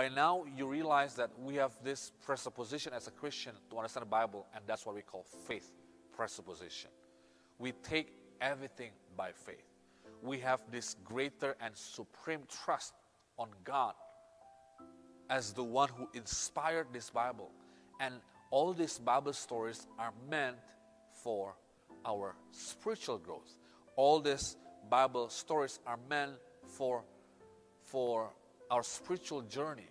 By now, you realize that we have this presupposition as a Christian to understand the Bible, and that's what we call faith presupposition. We take everything by faith. We have this greater and supreme trust on God as the one who inspired this Bible. And all these Bible stories are meant for our spiritual growth. All these Bible stories are meant for, for our spiritual journey.